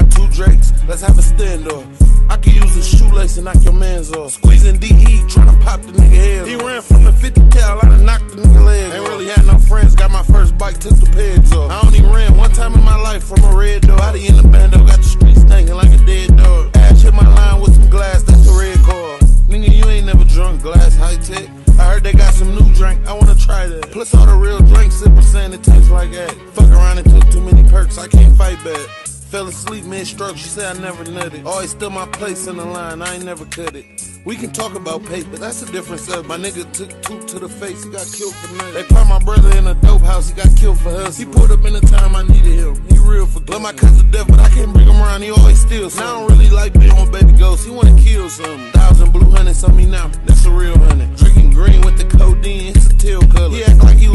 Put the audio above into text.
got two Drakes, let's have a standoff. I can use a shoelace and knock your mans off. Squeezing DE, tryna pop the nigga head. He ran from the 50 cal, I done knocked the nigga leg. Ain't really had no friends, got my first bike, took the pads off. I only ran one time in my life from a red door. Out in the bando, got the streets stinking like a dead dog. Ash hit my line with some glass, that's a red car. Nigga, you ain't never drunk glass high tech. I heard they got some new drink, I wanna try that. Plus all the real drinks, sipper saying it tastes like that. Fuck around and took too many perks, I can't fight back. Fell asleep mid stroke, she said I never nutted. Always still my place in the line, I ain't never cut it. We can talk about paper, that's the difference of my nigga took two to the face, he got killed for nothing. They found my brother in a dope house, he got killed for us. He pulled up in the time I needed him, he real for Love my cousin death, but I can't bring him around, he always steals. Now I don't really like being baby ghost, he wanna kill something. Thousand blue hundreds on me now, that's a real hundred. Drinking green with the codeine, it's a teal color. He act like he